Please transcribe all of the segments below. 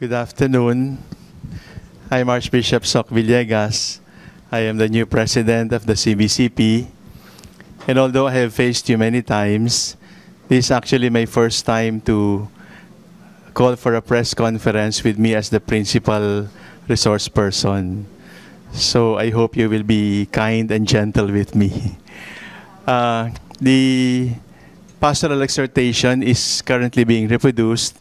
Good afternoon. I'm Archbishop Soc Villegas. I am the new president of the CBCP. And although I have faced you many times, this is actually my first time to call for a press conference with me as the principal resource person. So I hope you will be kind and gentle with me. Uh, the pastoral exhortation is currently being reproduced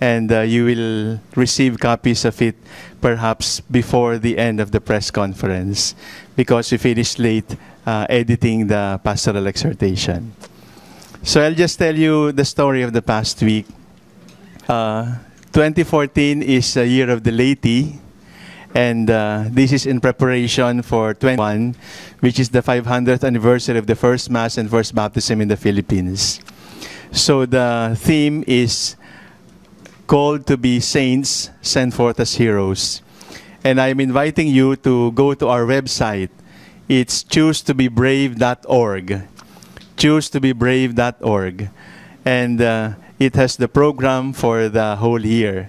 and uh, you will receive copies of it perhaps before the end of the press conference because we finished late uh, editing the pastoral exhortation. So I'll just tell you the story of the past week. Uh, 2014 is a year of the laity, and uh, this is in preparation for 21, which is the 500th anniversary of the first Mass and first baptism in the Philippines. So the theme is called to be saints sent forth as heroes. And I'm inviting you to go to our website. It's choosetobebrave.org. Choosetobebrave.org. And uh, it has the program for the whole year.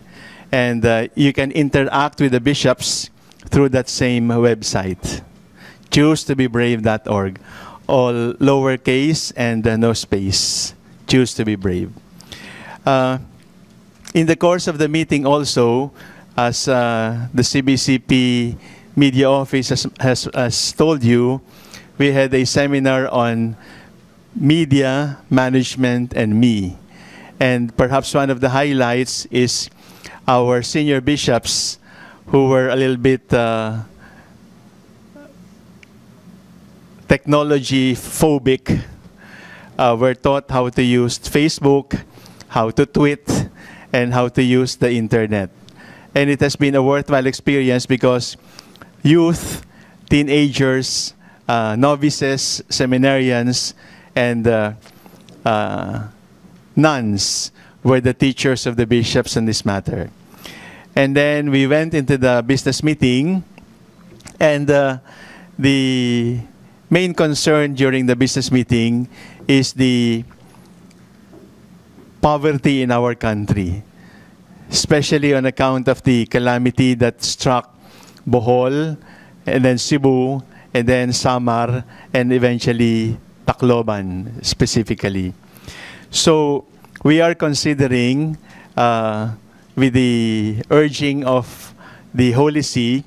And uh, you can interact with the bishops through that same website. Choosetobebrave.org. All lowercase and uh, no space. Choose to be brave. Uh, in the course of the meeting also, as uh, the CBCP media office has, has, has told you, we had a seminar on media, management, and me. And perhaps one of the highlights is our senior bishops who were a little bit uh, technology phobic uh, were taught how to use Facebook, how to tweet, and how to use the internet. And it has been a worthwhile experience because youth, teenagers, uh, novices, seminarians, and uh, uh, nuns were the teachers of the bishops on this matter. And then we went into the business meeting, and uh, the main concern during the business meeting is the poverty in our country, especially on account of the calamity that struck Bohol, and then Cebu, and then Samar, and eventually Tacloban specifically. So we are considering, uh, with the urging of the Holy See,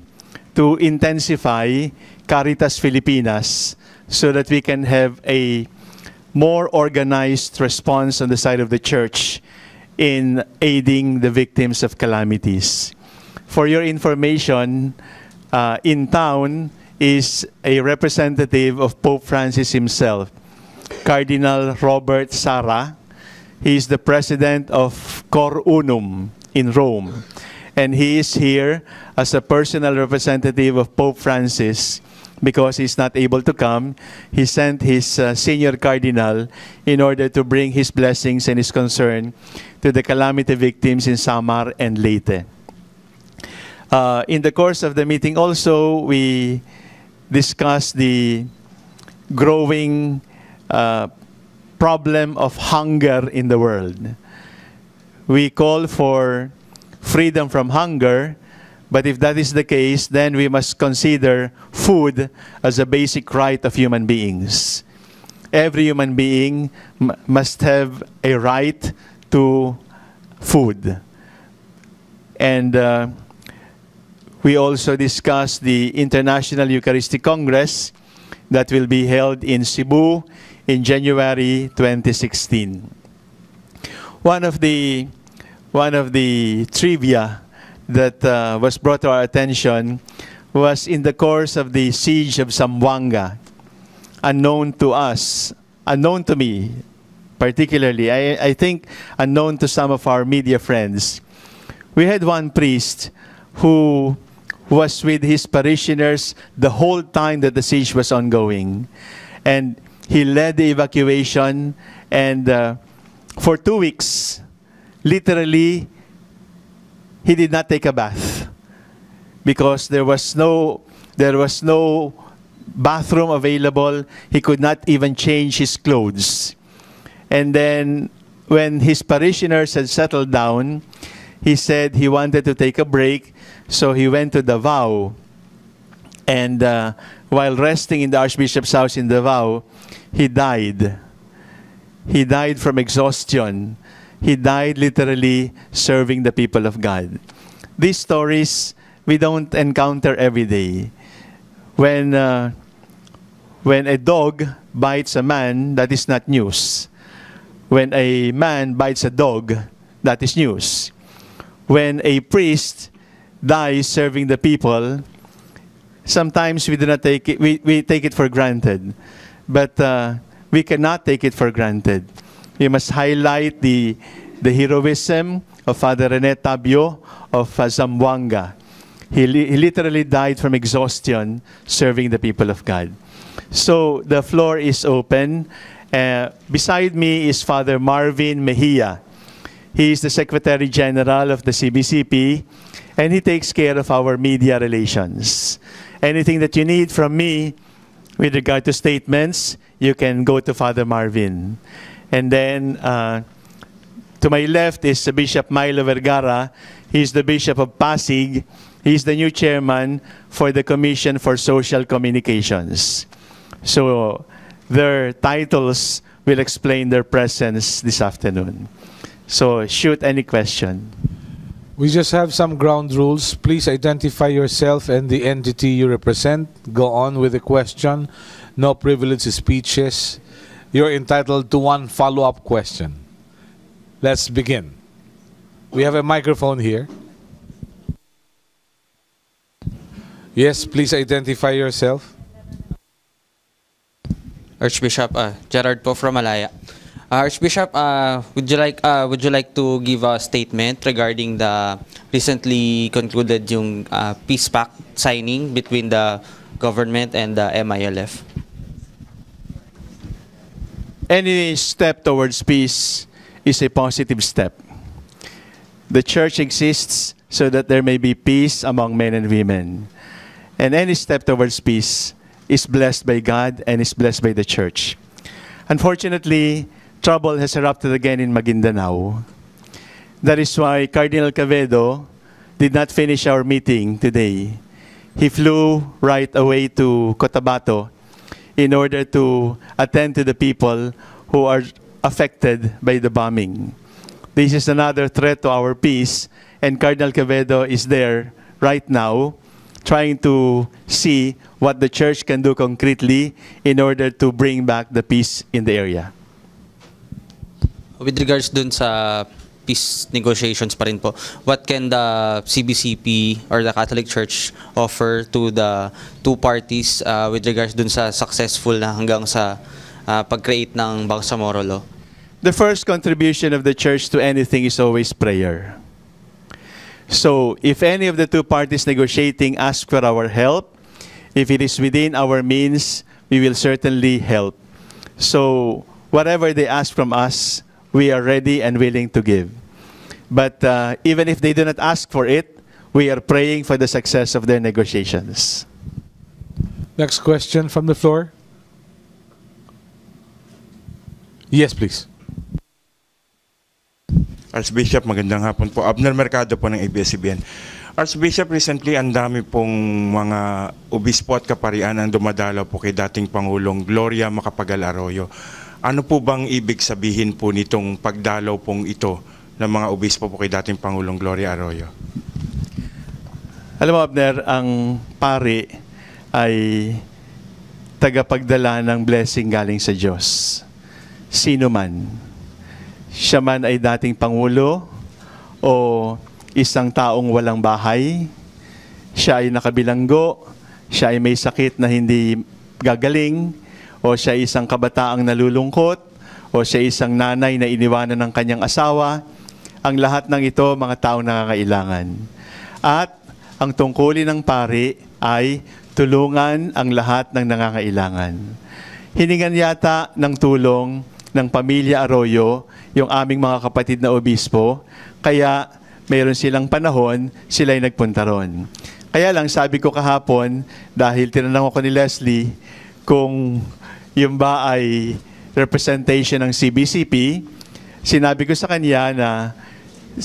to intensify Caritas Filipinas so that we can have a more organized response on the side of the church in aiding the victims of calamities. For your information, uh, in town is a representative of Pope Francis himself, Cardinal Robert Sarah. He is the president of Cor Unum in Rome. And he is here as a personal representative of Pope Francis because he's not able to come, he sent his uh, senior cardinal in order to bring his blessings and his concern to the calamity victims in Samar and Leyte. Uh, in the course of the meeting also, we discussed the growing uh, problem of hunger in the world. We call for freedom from hunger, but if that is the case, then we must consider food as a basic right of human beings. Every human being must have a right to food. And uh, we also discussed the International Eucharistic Congress that will be held in Cebu in January 2016. One of the, one of the trivia that uh, was brought to our attention was in the course of the siege of Zamboanga, unknown to us, unknown to me particularly, I, I think unknown to some of our media friends. We had one priest who was with his parishioners the whole time that the siege was ongoing. And he led the evacuation, and uh, for two weeks, literally, he did not take a bath because there was no there was no bathroom available. He could not even change his clothes. And then when his parishioners had settled down, he said he wanted to take a break, so he went to Davao. And uh, while resting in the Archbishop's house in Davao, he died. He died from exhaustion. He died literally serving the people of God. These stories we don't encounter every day. When, uh, when a dog bites a man, that is not news. When a man bites a dog, that is news. When a priest dies serving the people, sometimes we do not take it, we, we take it for granted. But uh, we cannot take it for granted. We must highlight the, the heroism of Father Rene Tabio of uh, Zamboanga. He, li- he literally died from exhaustion serving the people of God. So the floor is open. Uh, beside me is Father Marvin Mejia. He is the Secretary General of the CBCP and he takes care of our media relations. Anything that you need from me with regard to statements, you can go to Father Marvin. And then uh, to my left is Bishop Mylo Vergara. He's the Bishop of Pasig. He's the new chairman for the Commission for Social Communications. So their titles will explain their presence this afternoon. So shoot any question. We just have some ground rules. Please identify yourself and the entity you represent. Go on with the question. No privileged speeches. You're entitled to one follow up question. Let's begin. We have a microphone here. Yes, please identify yourself. Archbishop uh, Gerard po from Malaya. Uh, Archbishop, uh, would you like uh, would you like to give a statement regarding the recently concluded yung uh, peace pact signing between the government and the MILF? Any step towards peace is a positive step. The church exists so that there may be peace among men and women. And any step towards peace is blessed by God and is blessed by the church. Unfortunately, trouble has erupted again in Maguindanao. That is why Cardinal Quevedo did not finish our meeting today. He flew right away to Cotabato in order to attend to the people who are affected by the bombing. This is another threat to our peace, and Cardinal Cavedo is there right now trying to see what the church can do concretely in order to bring back the peace in the area. With regards dun sa peace negotiations pa rin po, what can the CBCP or the Catholic Church offer to the two parties uh, with regards dun sa successful na hanggang sa uh, pag-create ng Bangsamoro Law? The first contribution of the church to anything is always prayer. So, if any of the two parties negotiating ask for our help, if it is within our means, we will certainly help. So, whatever they ask from us, we are ready and willing to give. But uh, even if they do not ask for it, we are praying for the success of their negotiations. Next question from the floor. Yes, please. Archbishop, magandang hapon po. Abner Mercado po ng ABS-CBN. Archbishop, recently ang dami pong mga obispo at kaparian ang dumadalaw po kay dating Pangulong Gloria Macapagal Arroyo. Ano po bang ibig sabihin po nitong pagdalaw pong ito ng mga obispo po kay dating Pangulong Gloria Arroyo? Alam mo, Abner, ang pari ay tagapagdala ng blessing galing sa Diyos. Sino man. Siya man ay dating Pangulo o isang taong walang bahay, siya ay nakabilanggo, siya ay may sakit na hindi gagaling, o siya isang kabataang nalulungkot, o siya isang nanay na iniwanan ng kanyang asawa, ang lahat ng ito mga taong nangangailangan. At ang tungkulin ng pari ay tulungan ang lahat ng nangangailangan. Hiningan yata ng tulong ng pamilya Arroyo yung aming mga kapatid na obispo, kaya mayroon silang panahon, sila'y nagpunta ron. Kaya lang sabi ko kahapon, dahil tinanong ako ni Leslie kung yung ba ay representation ng CBCP, sinabi ko sa kanya na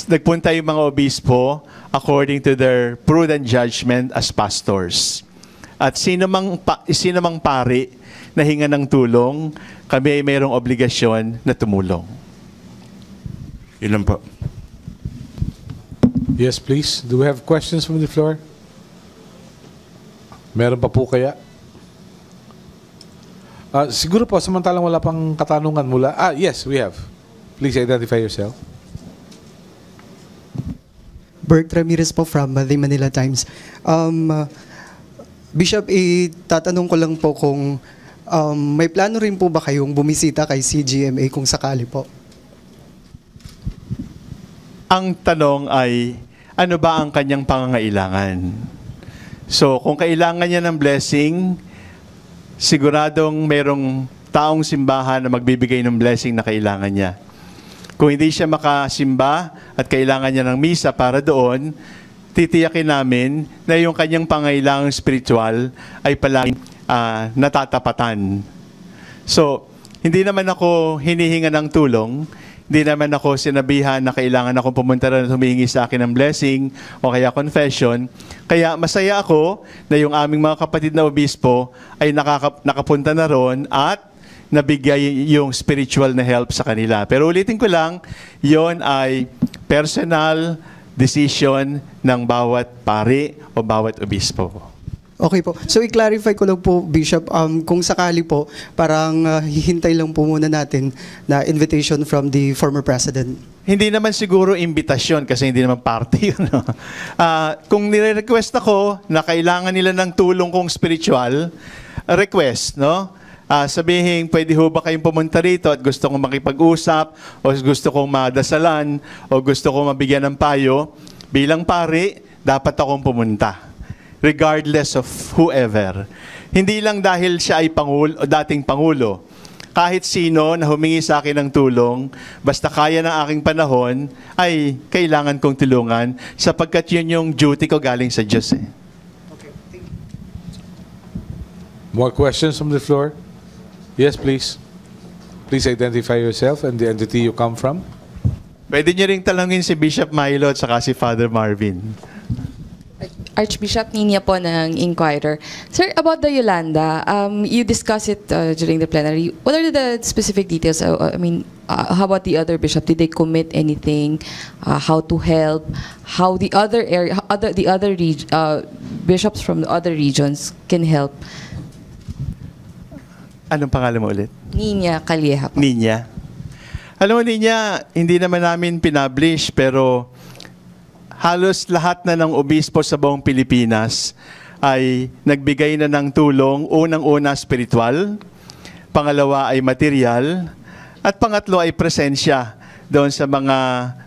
nagpunta yung mga obispo according to their prudent judgment as pastors. At sino mang, pa, sino mang pari na hinga ng tulong, kami ay mayroong obligasyon na tumulong. Lang po. Yes, please. Do we have questions from the floor? Meron pa po kaya? Ah, siguro po, samantalang wala pang katanungan mula. Ah, yes, we have. Please identify yourself. Bert Ramirez po from uh, The Manila Times. Um, uh, Bishop, itatanong ko lang po kung um, may plano rin po ba kayong bumisita kay CGMA kung sakali po? Ang tanong ay, ano ba ang kanyang pangangailangan? So, kung kailangan niya ng blessing, siguradong merong taong simbahan na magbibigay ng blessing na kailangan niya. Kung hindi siya makasimba at kailangan niya ng misa para doon, titiyakin namin na yung kanyang pangailangang spiritual ay palaging ah, natatapatan. So, hindi naman ako hinihinga ng tulong, hindi naman ako sinabihan na kailangan akong pumunta rin at humingi sa akin ng blessing o kaya confession. Kaya masaya ako na yung aming mga kapatid na obispo ay nakaka- nakapunta na ron at nabigay yung spiritual na help sa kanila. Pero ulitin ko lang, yon ay personal decision ng bawat pari o bawat obispo. Okay po. So i-clarify ko lang po, Bishop, um, kung sakali po, parang uh, hihintay lang po muna natin na invitation from the former president. Hindi naman siguro imbitasyon kasi hindi naman party yun. No? Ah, kung nire-request ako na kailangan nila ng tulong kong spiritual, request, no? Ah, sabihin, pwede ho ba kayong pumunta rito at gusto kong makipag-usap o gusto kong madasalan o gusto kong mabigyan ng payo, bilang pari, dapat akong pumunta. Regardless of whoever. Hindi lang dahil siya ay pangulo, o dating pangulo, kahit sino na humingi sa akin ng tulong, basta kaya ng aking panahon, ay kailangan kong tulungan sapagkat yun yung duty ko galing sa Diyos. Eh. More questions from the floor? Yes, please. Please identify yourself and the entity you come from. Pwede niyo ring talangin si Bishop Milo at saka si Father Marvin. Archbishop Nina po ng Inquirer. Sir, about the Yolanda, um, you discussed it uh, during the plenary. What are the specific details? Uh, I mean, uh, how about the other bishop? Did they commit anything? Uh, how to help? How the other area, other the other reg- uh, bishops from the other regions can help? Anong pangalan mo ulit? Nina Calieja po. Ninya. Alam mo, Ninya, hindi naman namin pinablish, pero halos lahat na ng obispo sa buong Pilipinas ay nagbigay na ng tulong, unang-una spiritual, pangalawa ay material, at pangatlo ay presensya doon sa mga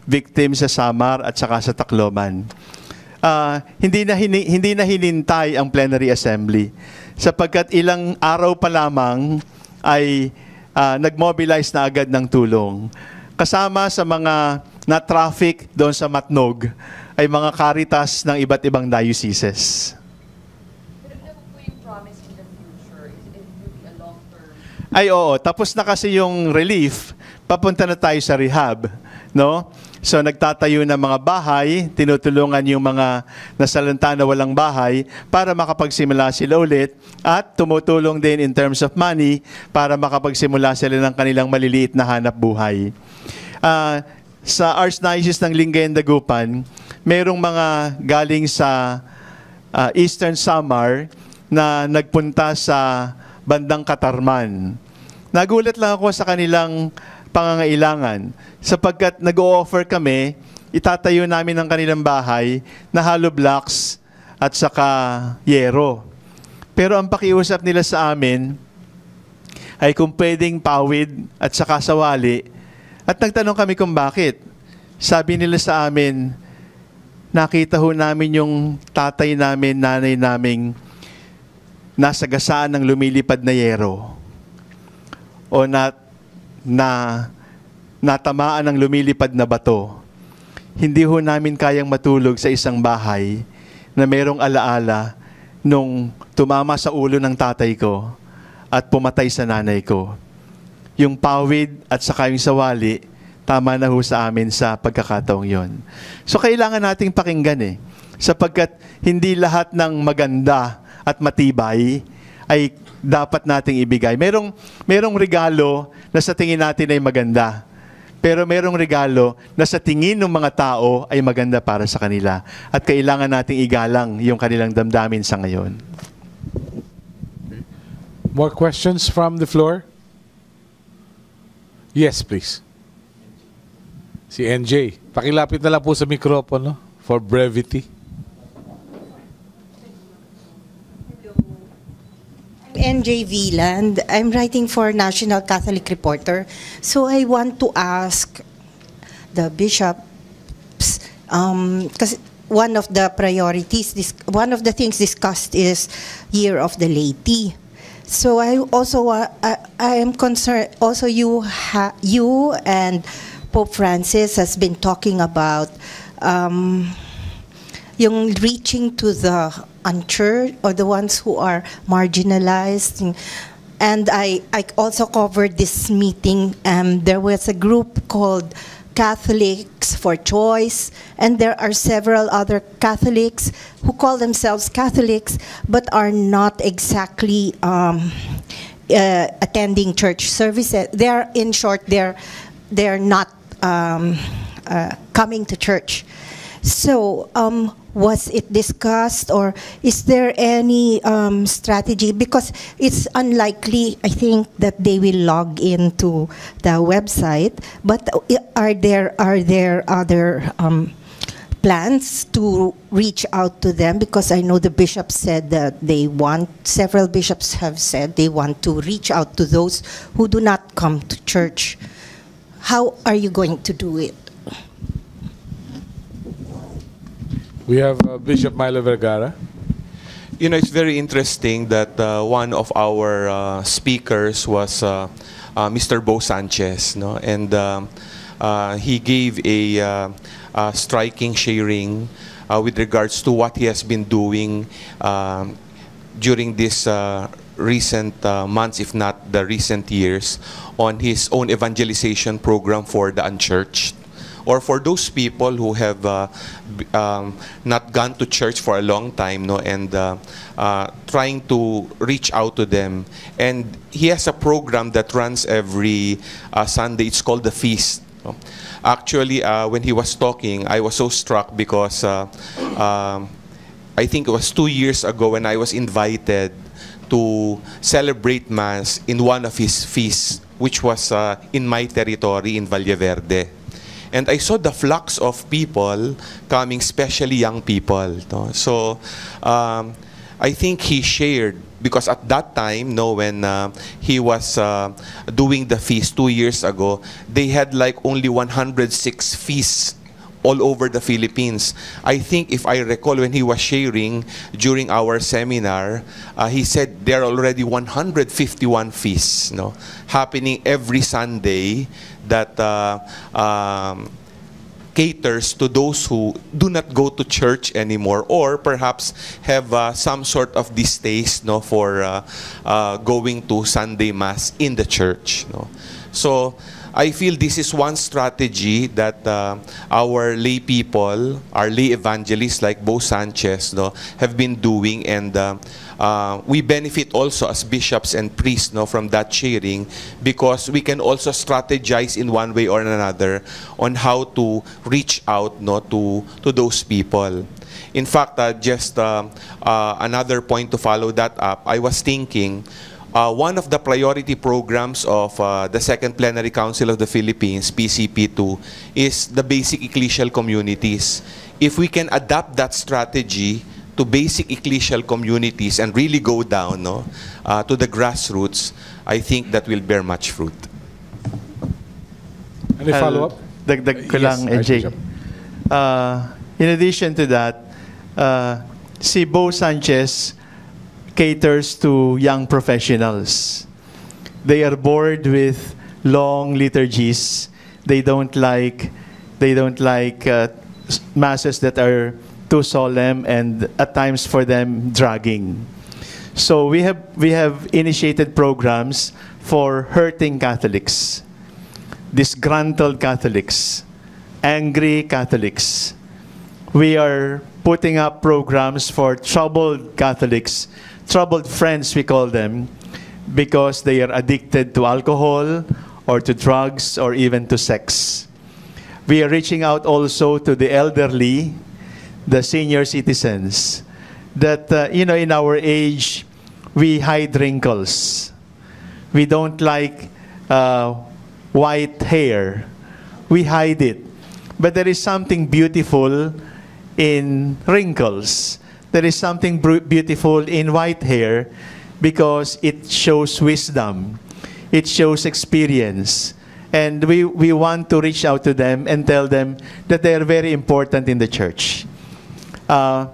victim sa Samar at saka sa Tacloban. Ah, hindi na hini- hindi na hinintay ang plenary assembly sapagkat ilang araw pa lamang ay ah, nag-mobilize na agad ng tulong. Kasama sa mga na-traffic doon sa Matnog ay mga karitas ng iba't ibang dioceses. Ay oo, tapos na kasi yung relief, papunta na tayo sa rehab, no? So nagtatayo ng mga bahay, tinutulungan yung mga nasalanta na walang bahay para makapagsimula sila ulit at tumutulong din in terms of money para makapagsimula sila ng kanilang maliliit na hanap buhay. Ah, sa Archdiocese ng Lingayen Dagupan, mayroong mga galing sa ah, Eastern Samar na nagpunta sa bandang Katarman. Nagulat lang ako sa kanilang pangangailangan sapagkat nag-o-offer kami, itatayo namin ang kanilang bahay na hollow blocks at saka yero. Pero ang pakiusap nila sa amin ay kung pwedeng pawid at saka sawali. At nagtanong kami kung bakit. Sabi nila sa amin, nakita ho namin yung tatay namin, nanay naming nasa gasaan ng lumilipad na yero o na, na natamaan ng lumilipad na bato. Hindi ho namin kayang matulog sa isang bahay na merong alaala nung tumama sa ulo ng tatay ko at pumatay sa nanay ko. Yung pawid at saka yung sawali, tama na ho sa amin sa pagkakataong yon. So kailangan nating pakinggan eh. Sapagkat hindi lahat ng maganda at matibay ay dapat nating ibigay. Merong, merong regalo na sa tingin natin ay maganda. Pero merong regalo na sa tingin ng mga tao ay maganda para sa kanila. At kailangan nating igalang yung kanilang damdamin sa ngayon. More questions from the floor? Yes, please. Si NJ. Pakilapit na lang po sa mikropono for brevity. NJ Wieland. I'm writing for National Catholic Reporter. So I want to ask the bishops, because one of the priorities, this, one of the things discussed is Year of the Laity. So I also uh, I, I am concerned. Also, you ha, you and Pope Francis has been talking about um, yung reaching to the unchurched or the ones who are marginalized. And I, I also covered this meeting. Um, there was a group called Catholics for Choice, and there are several other Catholics who call themselves Catholics but are not exactly um, uh, attending church services. They're, in short, they're, they're not um, uh, coming to church. So, um, was it discussed, or is there any um, strategy? Because it's unlikely, I think, that they will log into the website. But are there are there other um, plans to reach out to them? Because I know the bishops said that they want. Several bishops have said they want to reach out to those who do not come to church. How are you going to do it? We have uh, Bishop Milo Vergara. You know, it's very interesting that uh, one of our uh, speakers was uh, uh, Mr. Bo Sanchez, no? and um, uh, he gave a, uh, a striking sharing uh, with regards to what he has been doing um, during this uh, recent uh, months, if not the recent years, on his own evangelization program for the unchurched. Or for those people who have uh, um, not gone to church for a long time no and uh, uh, trying to reach out to them. And he has a program that runs every uh, sunday. It's called the feast no? actually uh, when he was talking i was so struck because uh, um, i think it was two years ago when i was invited to celebrate mass in one of his feasts which was uh, in my territory in Valle Verde. And I saw the flux of people coming, especially young people. no? So um, I think he shared, because at that time, no, when uh, he was uh, doing the feast two years ago, they had like only 106 feasts all over the Philippines. I think if I recall when he was sharing during our seminar, uh, he said there are already 151 feasts no, happening every Sunday that uh, um, caters to those who do not go to church anymore or perhaps have uh, some sort of distaste no, for uh, uh, going to Sunday Mass in the church. No? So I feel this is one strategy that uh, our lay people, our lay evangelists like Bo Sanchez, no, have been doing, and uh, uh, we benefit also as bishops and priests no, from that sharing because we can also strategize in one way or another on how to reach out no, to, to those people. In fact, uh, just uh, uh, another point to follow that up, I was thinking uh, one of the priority programs of uh, the Second Plenary Council of the Philippines, PCP2, is the basic ecclesial communities. If we can adapt that strategy to basic ecclesial communities and really go down no, uh, to the grassroots, I think that will bear much fruit. Any follow-up? Dagdag ko Yes, lang, NJ. Archbishop. Uh, in addition to that, uh, si Bo Sanchez caters to young professionals. They are bored with long liturgies. They don't like they don't like uh, masses that are too solemn and at times for them dragging. So we have we have initiated programs for hurting Catholics disgruntled Catholics, angry Catholics. We are putting up programs for troubled Catholics, troubled friends, we call them, because they are addicted to alcohol or to drugs or even to sex. We are reaching out also to the elderly, the senior citizens, that, uh, you know, in our age, we hide wrinkles. We don't like uh, white hair. We hide it. But there is something beautiful in wrinkles. There is something beautiful in white hair because it shows wisdom. It shows experience. And we, we want to reach out to them and tell them that they are very important in the church. Uh,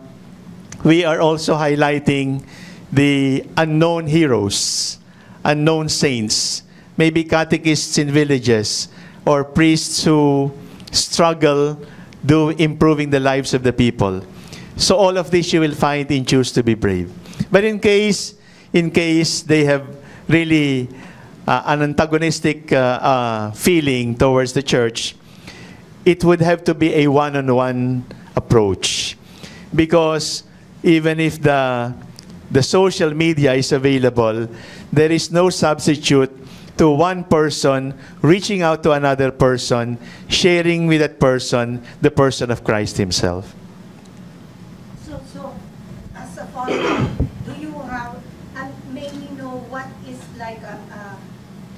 we are also highlighting the unknown heroes, unknown saints, maybe catechists in villages or priests who struggle do improving the lives of the people. So all of this you will find in Choose to be Brave. But in case, in case they have really uh, an antagonistic uh, uh, feeling towards the church, it would have to be a one-on-one approach. Because even if the, the social media is available, there is no substitute to one person reaching out to another person, sharing with that person the person of Christ Himself. Do you have, and may we know what is like a, a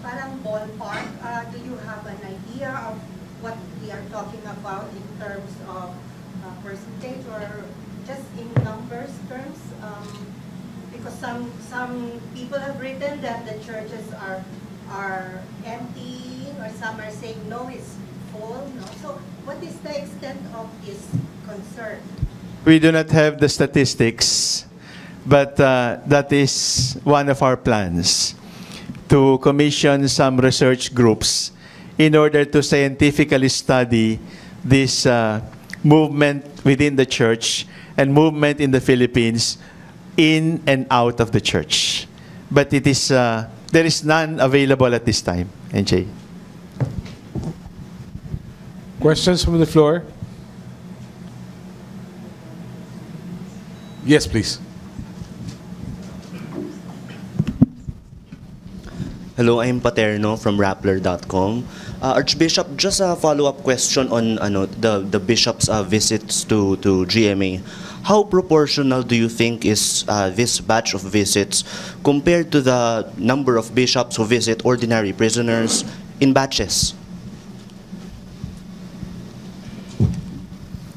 parang ballpark? Uh, do you have an idea of what we are talking about in terms of uh, percentage or just in numbers terms? Um, because some, some people have written that the churches are, are empty, or some are saying no, it's full, no? So what is the extent of this concern? We do not have the statistics, but uh, that is one of our plans to commission some research groups in order to scientifically study this uh, movement within the church and movement in the Philippines in and out of the church. But it is, uh, there is none available at this time, NJ. Questions from the floor? Yes, please. Hello, I'm Paterno from Rappler.com. Uh, Archbishop, just a follow-up question on ano, the, the bishop's uh, visits to, to GMA. How proportional do you think is uh, this batch of visits compared to the number of bishops who visit ordinary prisoners in batches?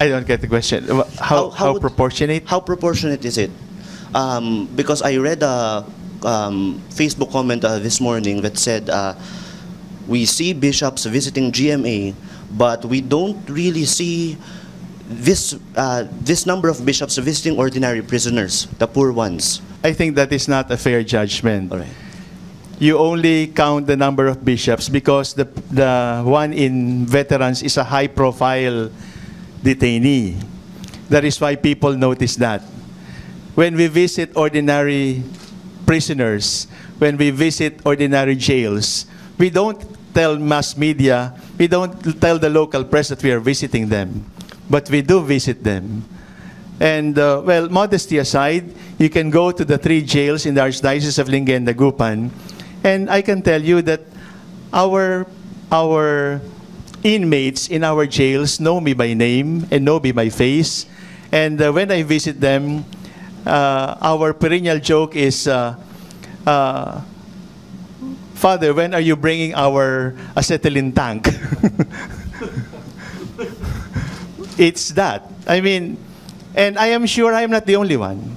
I don't get the question. How, how, how would- proportionate? How proportionate is it? Um, because I read a um, Facebook comment uh, this morning that said uh, we see bishops visiting GMA, but we don't really see this uh, this number of bishops visiting ordinary prisoners, the poor ones. I think that is not a fair judgment. All right. You only count the number of bishops because the, the one in veterans is a high profile detainee. That is why people notice that. When we visit ordinary prisoners, when we visit ordinary jails, we don't tell mass media, we don't tell the local press that we are visiting them, but we do visit them. And, uh, well, modesty aside, you can go to the three jails in the Archdiocese of Lingayen Dagupan, and I can tell you that our, our inmates in our jails know me by name and know me by face. And uh, when I visit them, uh, our perennial joke is, uh, uh, Father, when are you bringing our acetylene tank? it's that. I mean, and I am sure I am not the only one.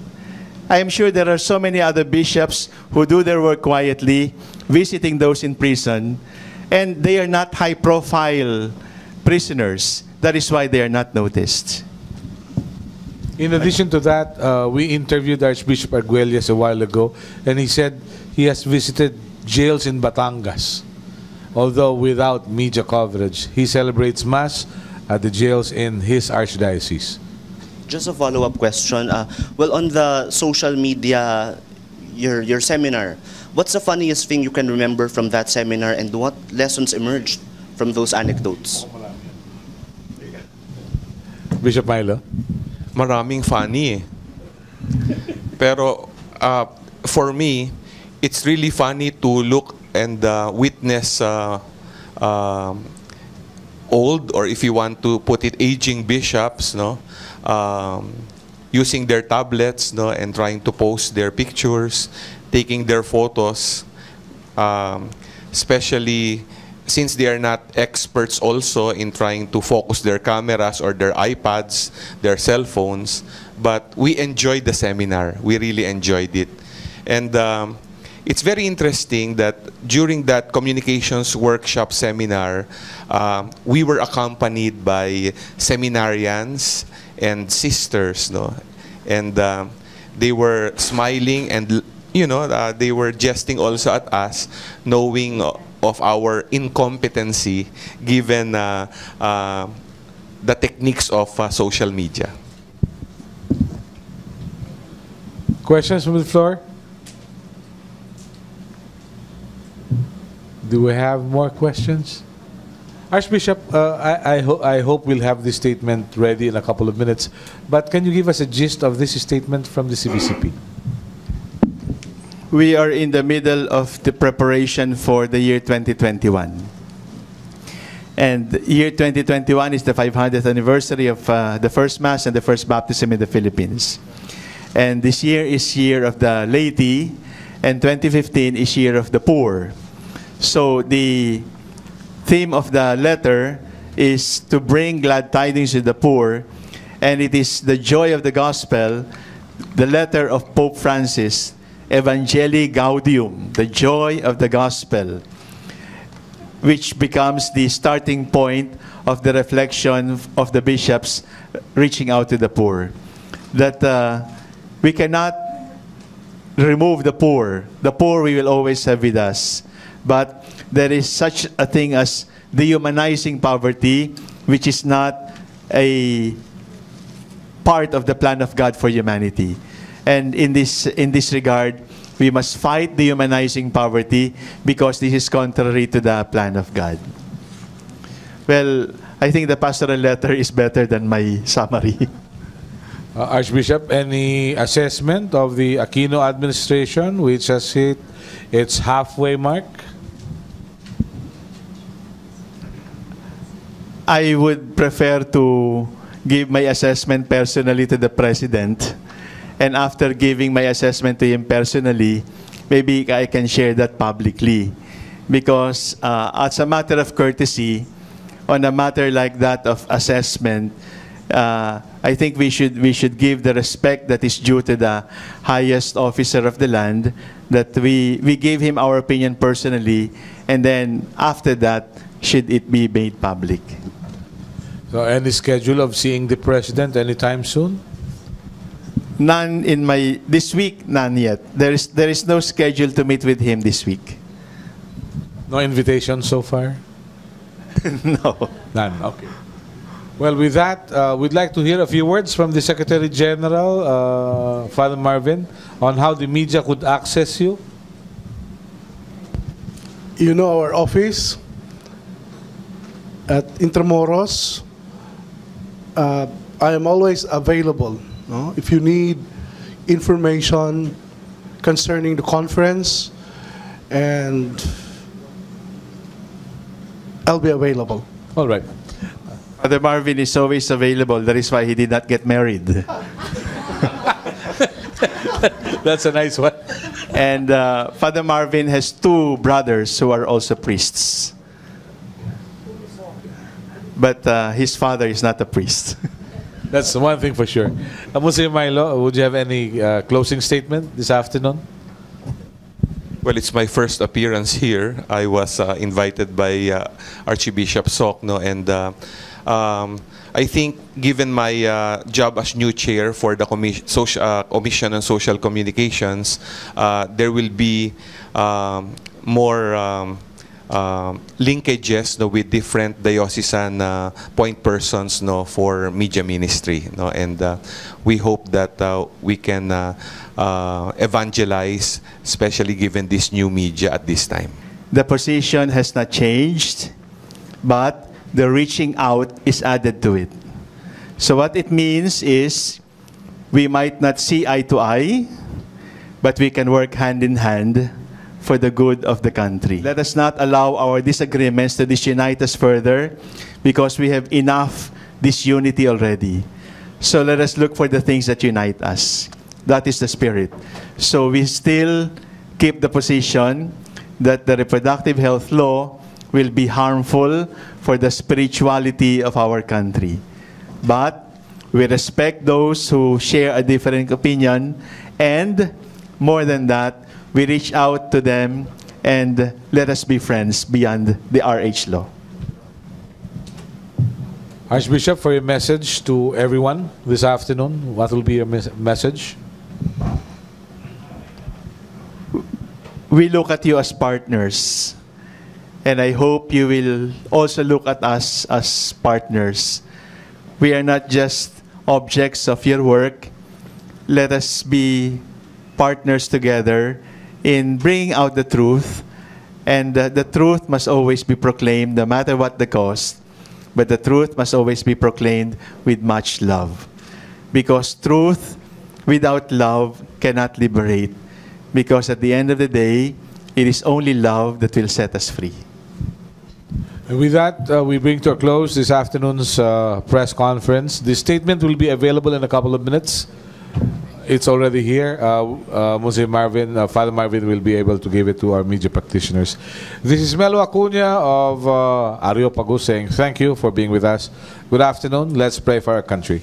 I am sure there are so many other bishops who do their work quietly, visiting those in prison, and they are not high profile prisoners. That is why they are not noticed. In addition to that, uh, we interviewed Archbishop Arguelles a while ago, and he said he has visited jails in Batangas, although without media coverage. He celebrates Mass at the jails in his archdiocese. Just a follow-up question. Uh, well, on the social media, your your seminar, what's the funniest thing you can remember from that seminar, and what lessons emerged from those anecdotes? Bishop Mylo? Maraming funny eh. Pero uh, for me, it's really funny to look and uh, witness uh, um, old or if you want to put it aging bishops no um, using their tablets no and trying to post their pictures taking their photos um, especially since they are not experts also in trying to focus their cameras or their iPads, their cell phones, but we enjoyed the seminar. We really enjoyed it. And um, it's very interesting that during that communications workshop seminar, um, we were accompanied by seminarians and sisters, no? And um, they were smiling and you know, uh, they were jesting also at us, knowing of our incompetency given uh, uh, the techniques of uh, social media. Questions from the floor? Do we have more questions? Archbishop, uh, I, I, ho- I hope we'll have this statement ready in a couple of minutes. But can you give us a gist of this statement from the CBCP? We are in the middle of the preparation for the year 2021. And year 2021 is the 500th anniversary of uh, the first Mass and the first baptism in the Philippines. And this year is year of the laity, and 2015 is year of the poor. So the theme of the letter is to bring glad tidings to the poor, and it is the joy of the gospel, the letter of Pope Francis, Evangelii Gaudium, the joy of the gospel, which becomes the starting point of the reflection of the bishops reaching out to the poor. That uh, we cannot remove the poor. The poor we will always have with us. But there is such a thing as dehumanizing poverty, which is not a part of the plan of God for humanity. And in this, in this regard, we must fight dehumanizing poverty because this is contrary to the plan of God. Well, I think the pastoral letter is better than my summary. Uh, Archbishop, any assessment of the Aquino administration, which has hit its halfway mark? I would prefer to give my assessment personally to the President. And after giving my assessment to him personally, maybe I can share that publicly. Because uh, as a matter of courtesy, on a matter like that of assessment, uh, I think we should, we should give the respect that is due to the highest officer of the land, that we, we gave him our opinion personally, and then after that, should it be made public. So, any schedule of seeing the president anytime soon? None in my this week, none yet. There is there is no schedule to meet with him this week. No invitation so far? no. None. Okay. Well, with that, uh, we'd like to hear a few words from the Secretary General, uh, Father Marvin, on how the media could access you. You know our office at Intramuros. Uh, I am always available. No? If you need information concerning the conference, and I'll be available. All right. Father Marvin is always available. That is why he did not get married. That's a nice one. and uh, Father Marvin has two brothers who are also priests. But uh, his father is not a priest. That's one thing for sure. Uh, Muslim Milo, would you have any uh, closing statement this afternoon? Well, it's my first appearance here. I was uh, invited by uh, Archbishop Sokno, and uh, um, I think, given my uh, job as new chair for the commis- social, uh, Commission on Social Communications, uh, there will be um, more um, um, linkages no, with different diocesan uh, point persons no, for media ministry. No, and uh, we hope that uh, we can uh, uh, evangelize, especially given this new media at this time. The position has not changed. but the reaching out is added to it. So what it means is we might not see eye to eye, but we can work hand in hand for the good of the country. Let us not allow our disagreements to disunite us further because we have enough disunity already. So let us look for the things that unite us. That is the spirit. So we still keep the position that the reproductive health law will be harmful for the spirituality of our country. But we respect those who share a different opinion, and more than that, we reach out to them and let us be friends beyond the RH law. Archbishop, for your message to everyone this afternoon, what will be your mes- message? we look at you as partners. And I hope you will also look at us as partners. We are not just objects of your work. Let us be partners together in bringing out the truth. And uh, the truth must always be proclaimed, no matter what the cost. But the truth must always be proclaimed with much love. Because truth without love cannot liberate. Because at the end of the day, it is only love that will set us free. And with that, uh, we bring to a close this afternoon's uh, press conference. The statement will be available in a couple of minutes. It's already here. Uh, uh, Marvin, uh, Father Marvin will be able to give it to our media practitioners. This is Melo Acuna of uh, saying thank you for being with us. Good afternoon. Let's pray for our country.